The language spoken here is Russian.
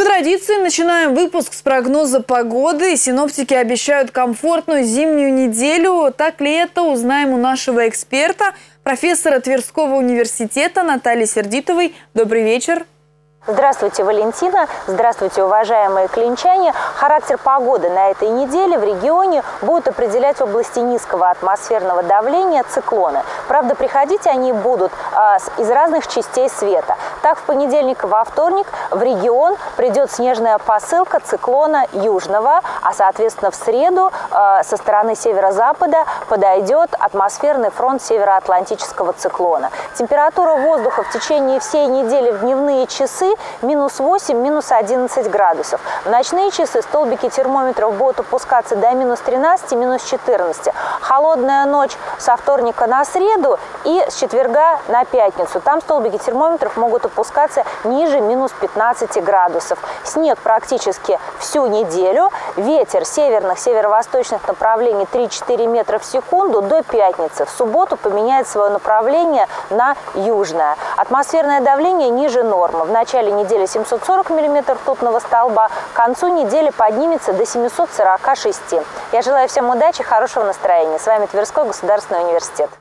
по традиции начинаем выпуск с прогноза погоды. Синоптики обещают комфортную зимнюю неделю. Так ли это, узнаем у нашего эксперта, профессора Тверского университета Натальи Сердитовой. Добрый вечер. Здравствуйте, Валентина. Здравствуйте, уважаемые клинчане. Характер погоды на этой неделе в регионе будут определять области низкого атмосферного давления циклоны. Правда, приходить они будут а, из разных частей света. Так, в понедельник во вторник в регион придет снежная посылка циклона южного, а, соответственно, в среду а, со стороны северо-запада подойдет атмосферный фронт североатлантического циклона. Температура воздуха в течение всей недели в дневные часы минус 8, минус 11 градусов. В ночные часы столбики термометров будут опускаться до минус 13, минус 14. Холодная ночь со вторника на среду и с четверга на пятницу. Там столбики термометров могут опускаться ниже минус 15 градусов. Снег практически всю неделю. Ветер северных, северо-восточных направлений 3-4 метра в секунду до пятницы. В субботу поменяет свое направление на южное. Атмосферное давление ниже нормы. В начале недели 740 мм ртутного столба, к концу недели поднимется до 746. Я желаю всем удачи, хорошего настроения. С вами Тверской государственный университет.